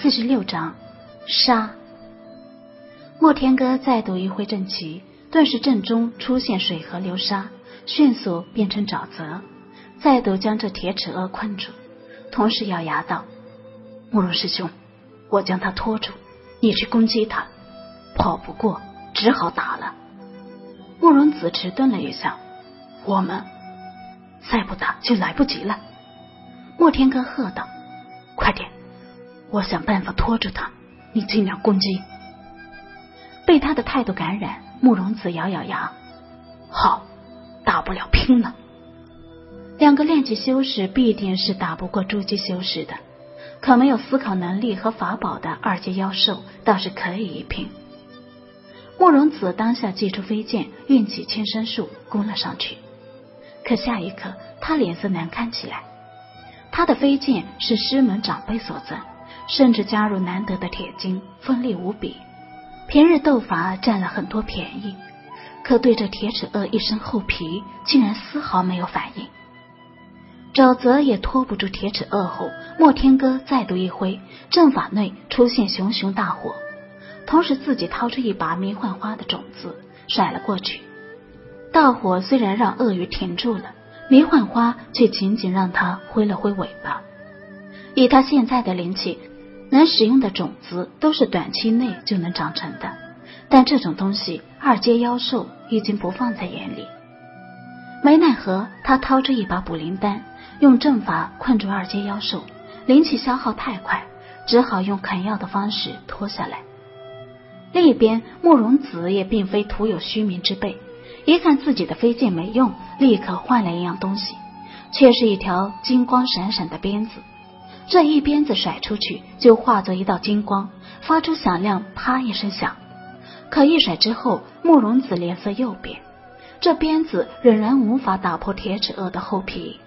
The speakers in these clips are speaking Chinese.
四十六章杀。莫天哥再度一挥阵旗，顿时阵中出现水河流沙，迅速变成沼泽，再度将这铁齿鳄困住。同时咬牙道：“慕容师兄，我将他拖住，你去攻击他。跑不过，只好打了。”慕容子迟顿了一下：“我们再不打就来不及了。”莫天哥喝道：“快点！我想办法拖住他，你尽量攻击。”被他的态度感染，慕容子咬咬牙：“好，大不了拼了。”两个炼气修士必定是打不过筑基修士的，可没有思考能力和法宝的二阶妖兽倒是可以一拼。慕容子当下祭出飞剑，运起千身术攻了上去，可下一刻他脸色难看起来。他的飞剑是师门长辈所赠，甚至加入难得的铁精，锋利无比。平日斗法占了很多便宜，可对这铁齿鳄一身厚皮，竟然丝毫没有反应。沼泽也拖不住铁齿鳄后，莫天哥再度一挥，阵法内出现熊熊大火，同时自己掏出一把迷幻花的种子甩了过去。大火虽然让鳄鱼停住了。迷幻花却仅仅让他挥了挥尾巴。以他现在的灵气，能使用的种子都是短期内就能长成的。但这种东西，二阶妖兽已经不放在眼里。没奈何，他掏出一把补灵丹，用阵法困住二阶妖兽。灵气消耗太快，只好用啃药的方式拖下来。另一边，慕容子也并非徒有虚名之辈。一看自己的飞剑没用，立刻换了一样东西，却是一条金光闪闪的鞭子。这一鞭子甩出去，就化作一道金光，发出响亮“啪”一声响。可一甩之后，慕容子脸色又变，这鞭子仍然无法打破铁齿鳄的厚皮。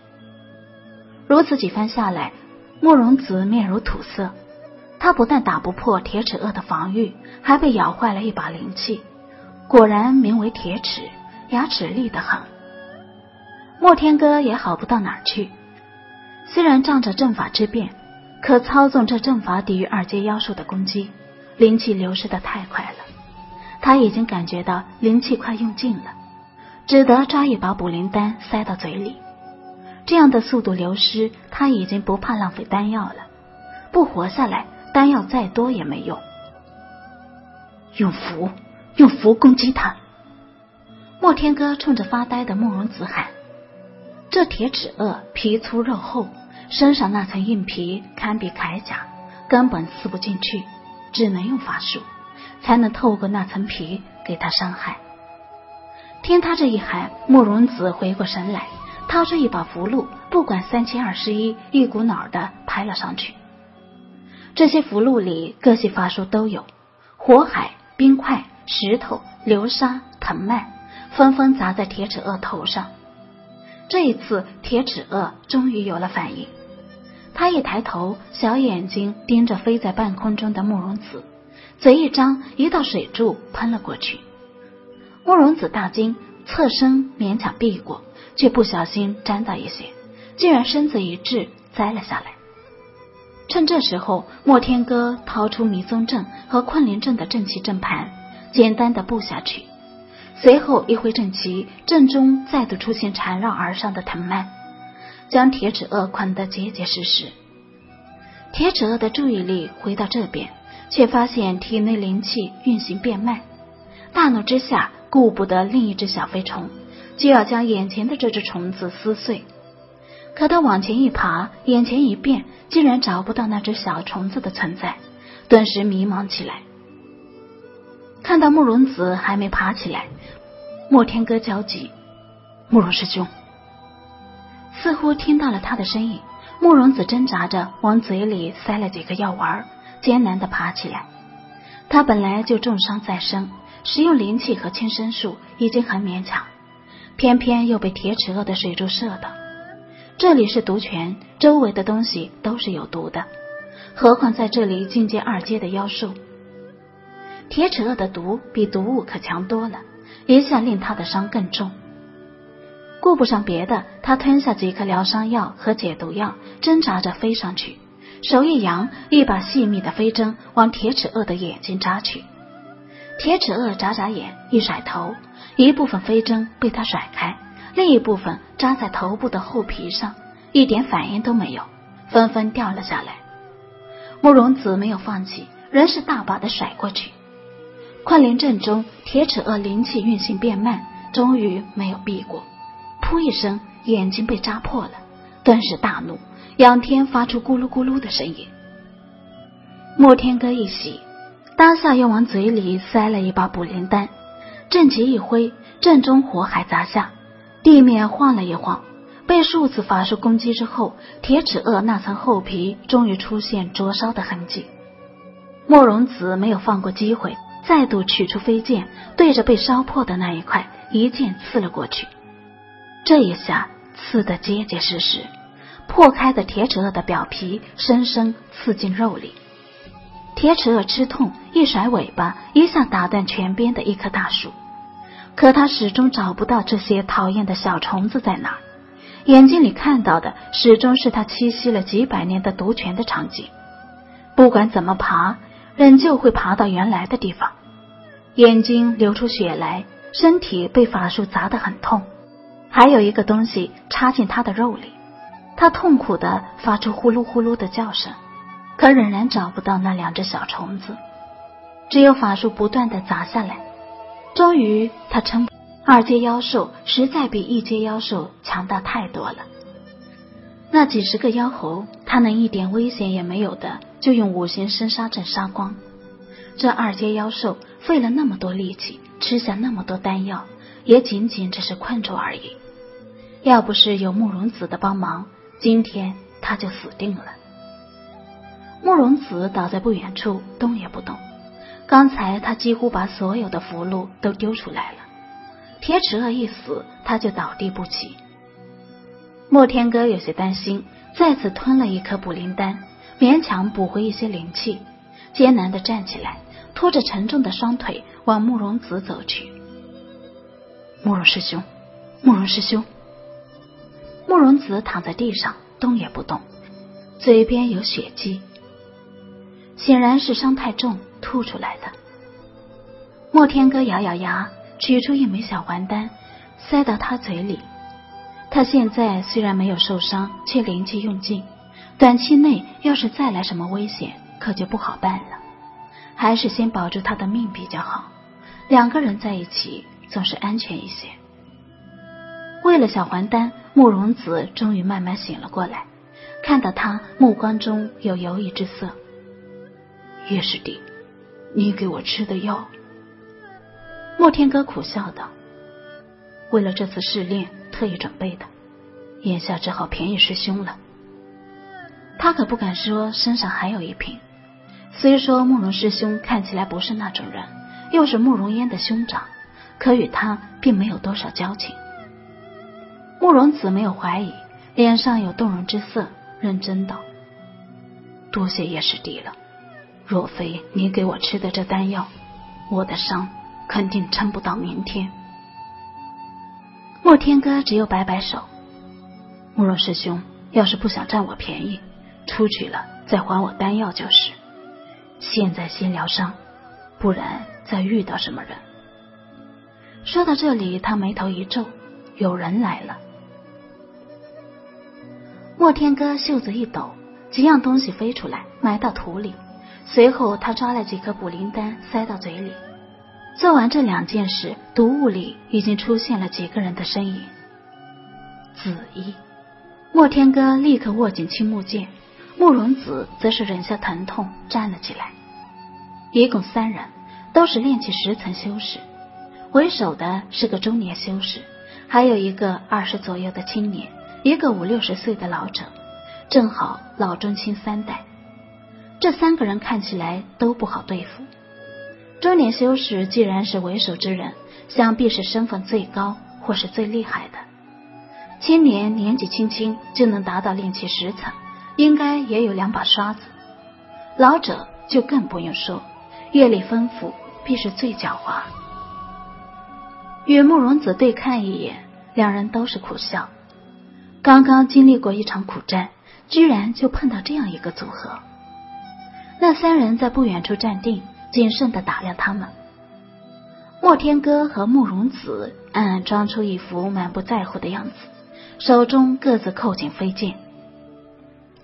如此几番下来，慕容子面如土色。他不但打不破铁齿鳄的防御，还被咬坏了一把灵气。果然名为铁齿。牙齿利得很，莫天哥也好不到哪儿去。虽然仗着阵法之便，可操纵这阵法抵御二阶妖兽的攻击，灵气流失的太快了。他已经感觉到灵气快用尽了，只得抓一把补灵丹塞到嘴里。这样的速度流失，他已经不怕浪费丹药了。不活下来，丹药再多也没用。用符，用符攻击他。莫天哥冲着发呆的慕容子喊：“这铁齿鳄皮粗肉厚，身上那层硬皮堪比铠甲，根本刺不进去，只能用法术才能透过那层皮给他伤害。”听他这一喊，慕容子回过神来，掏出一把符箓，不管三七二十一，一股脑的拍了上去。这些符箓里各系法术都有：火海、冰块、石头、流沙、藤蔓。纷纷砸在铁齿鳄头上。这一次，铁齿鳄终于有了反应。他一抬头，小眼睛盯着飞在半空中的慕容子，嘴一张，一道水柱喷了过去。慕容子大惊，侧身勉强避过，却不小心沾到一些，竟然身子一滞，栽了下来。趁这时候，莫天哥掏出迷踪阵和困灵阵的阵气阵盘，简单的布下去。随后一挥阵旗，阵中再度出现缠绕而上的藤蔓，将铁齿鳄捆得结结实实。铁齿鳄的注意力回到这边，却发现体内灵气运行变慢，大怒之下顾不得另一只小飞虫，就要将眼前的这只虫子撕碎。可他往前一爬，眼前一变，竟然找不到那只小虫子的存在，顿时迷茫起来。看到慕容子还没爬起来，莫天哥焦急。慕容师兄似乎听到了他的声音，慕容子挣扎着往嘴里塞了几个药丸，艰难的爬起来。他本来就重伤在身，使用灵气和轻身术已经很勉强，偏偏又被铁齿鳄的水柱射到。这里是毒泉，周围的东西都是有毒的，何况在这里境界二阶的妖兽。铁齿鳄的毒比毒物可强多了，一下令他的伤更重。顾不上别的，他吞下几颗疗伤药和解毒药，挣扎着飞上去，手一扬，一把细密的飞针往铁齿鳄的眼睛扎去。铁齿鳄眨眨眼，一甩头，一部分飞针被他甩开，另一部分扎在头部的厚皮上，一点反应都没有，纷纷掉了下来。慕容子没有放弃，仍是大把的甩过去。昆仑阵中，铁齿鳄灵气运行变慢，终于没有避过，噗一声，眼睛被扎破了，顿时大怒，仰天发出咕噜咕噜的声音。莫天哥一喜。当下又往嘴里塞了一把补灵丹，正极一挥，阵中火海砸下，地面晃了一晃。被数次法术攻击之后，铁齿鳄那层厚皮终于出现灼烧的痕迹。慕容子没有放过机会，再度取出飞剑，对着被烧破的那一块一剑刺了过去。这一下刺得结结实实，破开的铁齿鳄的表皮深深刺进肉里。铁齿鳄吃痛，一甩尾巴，一下打断泉边的一棵大树。可他始终找不到这些讨厌的小虫子在哪，眼睛里看到的始终是他栖息了几百年的毒泉的场景。不管怎么爬，仍旧会爬到原来的地方。眼睛流出血来，身体被法术砸得很痛，还有一个东西插进他的肉里，他痛苦的发出呼噜呼噜的叫声。可仍然找不到那两只小虫子，只有法术不断的砸下来。终于，他撑二阶妖兽实在比一阶妖兽强大太多了。那几十个妖猴，他能一点危险也没有的，就用五行生杀阵杀光。这二阶妖兽费了那么多力气，吃下那么多丹药，也仅仅只是困住而已。要不是有慕容子的帮忙，今天他就死定了。慕容子倒在不远处，动也不动。刚才他几乎把所有的符箓都丢出来了。铁齿鳄一死，他就倒地不起。莫天哥有些担心，再次吞了一颗补灵丹，勉强补回一些灵气，艰难的站起来，拖着沉重的双腿往慕容子走去。慕容师兄，慕容师兄。慕容子躺在地上，动也不动，嘴边有血迹。显然是伤太重吐出来的。莫天哥咬咬牙，取出一枚小还丹，塞到他嘴里。他现在虽然没有受伤，却灵气用尽，短期内要是再来什么危险，可就不好办了。还是先保住他的命比较好。两个人在一起总是安全一些。为了小还丹，慕容子终于慢慢醒了过来，看到他目光中有犹豫之色。叶师弟，你给我吃的药。莫天哥苦笑道：“为了这次试炼，特意准备的，眼下只好便宜师兄了。”他可不敢说身上还有一瓶。虽说慕容师兄看起来不是那种人，又是慕容嫣的兄长，可与他并没有多少交情。慕容子没有怀疑，脸上有动容之色，认真道：“多谢叶师弟了。”若非你给我吃的这丹药，我的伤肯定撑不到明天。莫天哥只有摆摆手，慕容师兄要是不想占我便宜，出去了再还我丹药就是。现在先疗伤，不然再遇到什么人。说到这里，他眉头一皱，有人来了。莫天哥袖子一抖，几样东西飞出来，埋到土里。随后，他抓了几颗补灵丹塞到嘴里。做完这两件事，毒雾里已经出现了几个人的身影。紫衣，莫天哥立刻握紧青木剑，慕容子则是忍下疼痛站了起来。一共三人，都是炼气十层修士。为首的是个中年修士，还有一个二十左右的青年，一个五六十岁的老者，正好老中青三代。这三个人看起来都不好对付。中年修士既然是为首之人，想必是身份最高或是最厉害的。青年年纪轻轻就能达到炼气十层，应该也有两把刷子。老者就更不用说，阅历丰富，必是最狡猾。与慕容子对看一眼，两人都是苦笑。刚刚经历过一场苦战，居然就碰到这样一个组合。那三人在不远处站定，谨慎的打量他们。莫天歌和慕容子暗暗装出一副满不在乎的样子，手中各自扣紧飞剑。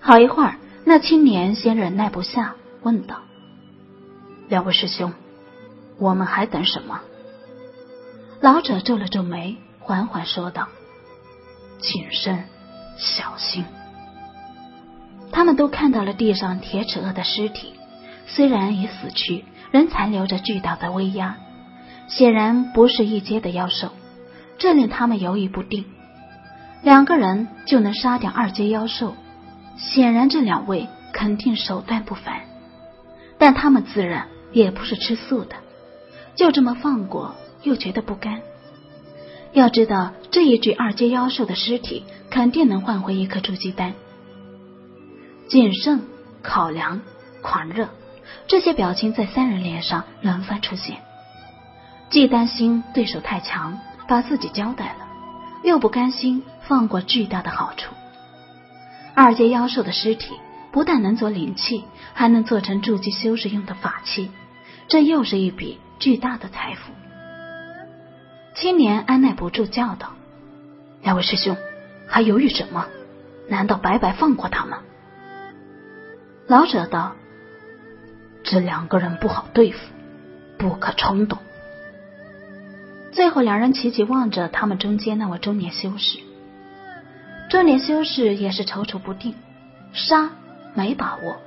好一会儿，那青年先忍耐不下，问道：“两位师兄，我们还等什么？”老者皱了皱眉，缓缓说道：“谨慎，小心。”他们都看到了地上铁齿鳄的尸体，虽然已死去，仍残留着巨大的威压。显然不是一阶的妖兽，这令他们犹豫不定。两个人就能杀掉二阶妖兽，显然这两位肯定手段不凡。但他们自然也不是吃素的，就这么放过又觉得不甘。要知道，这一具二阶妖兽的尸体肯定能换回一颗筑基丹。谨慎、考量、狂热，这些表情在三人脸上轮番出现。既担心对手太强，把自己交代了，又不甘心放过巨大的好处。二阶妖兽的尸体不但能做灵器，还能做成筑基修士用的法器，这又是一笔巨大的财富。青年按耐不住叫道：“两位师兄，还犹豫什么？难道白白放过他们？”老者道：“这两个人不好对付，不可冲动。”最后，两人齐齐望着他们中间那位中年修士。中年修士也是踌躇不定，杀没把握，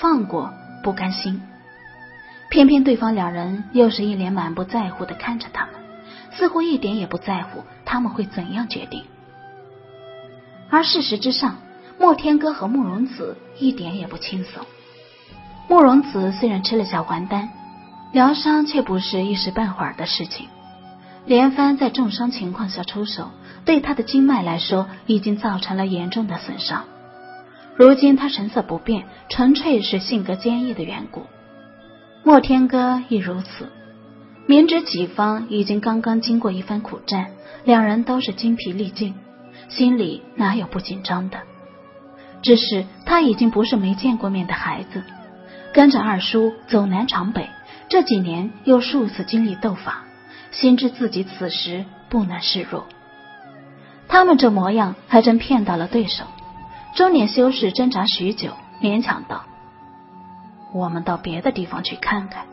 放过不甘心。偏偏对方两人又是一脸满不在乎的看着他们，似乎一点也不在乎他们会怎样决定。而事实之上，莫天哥和慕容子一点也不轻松。慕容子虽然吃了小还丹，疗伤却不是一时半会儿的事情。连番在重伤情况下出手，对他的经脉来说已经造成了严重的损伤。如今他神色不变，纯粹是性格坚毅的缘故。莫天哥亦如此，明知己方已经刚刚经过一番苦战，两人都是精疲力尽，心里哪有不紧张的？只是他已经不是没见过面的孩子，跟着二叔走南闯北，这几年又数次经历斗法。心知自己此时不能示弱，他们这模样还真骗到了对手。中年修士挣扎许久，勉强道：“我们到别的地方去看看。”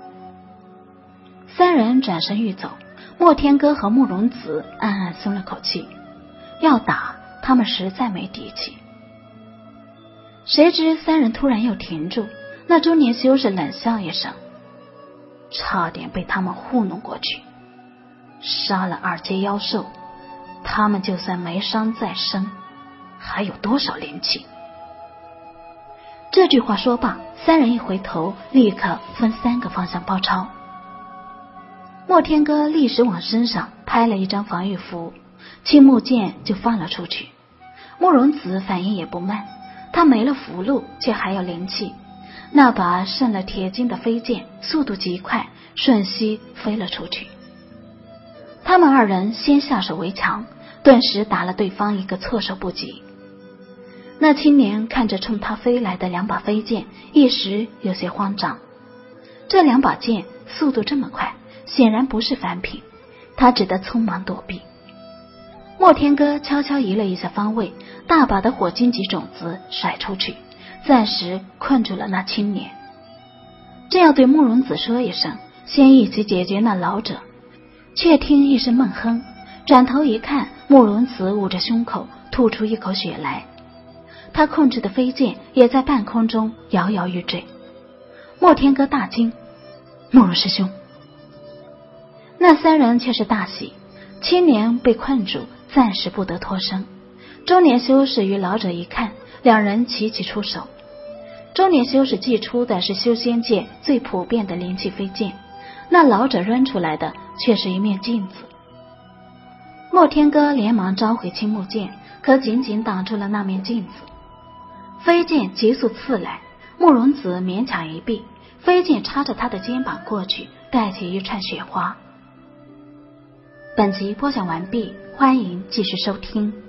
三人转身欲走，莫天哥和慕容子暗暗松了口气。要打，他们实在没底气。谁知三人突然又停住，那中年修士冷笑一声：“差点被他们糊弄过去。”杀了二阶妖兽，他们就算没伤再生，还有多少灵气？这句话说罢，三人一回头，立刻分三个方向包抄。莫天哥立时往身上拍了一张防御符，青木剑就放了出去。慕容子反应也不慢，他没了符箓，却还有灵气，那把渗了铁筋的飞剑速度极快，瞬息飞了出去。他们二人先下手为强，顿时打了对方一个措手不及。那青年看着冲他飞来的两把飞剑，一时有些慌张。这两把剑速度这么快，显然不是凡品，他只得匆忙躲避。莫天哥悄悄移了一下方位，大把的火荆棘种子甩出去，暂时困住了那青年。正要对慕容子说一声，先一起解决那老者。却听一声闷哼，转头一看，慕容子捂着胸口，吐出一口血来。他控制的飞剑也在半空中摇摇欲坠。莫天哥大惊：“慕容师兄！”那三人却是大喜，青年被困住，暂时不得脱身。中年修士与老者一看，两人齐齐出手。中年修士祭出的是修仙界最普遍的灵气飞剑，那老者扔出来的。却是一面镜子。莫天哥连忙召回青木剑，可仅仅挡住了那面镜子。飞剑急速刺来，慕容子勉强一避，飞剑插着他的肩膀过去，带起一串雪花。本集播讲完毕，欢迎继续收听。